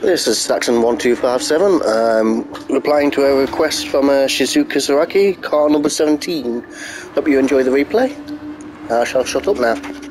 This is Saxon1257, um, replying to a request from uh, Shizuka Zaraki, car number 17. Hope you enjoy the replay. I shall shut up now.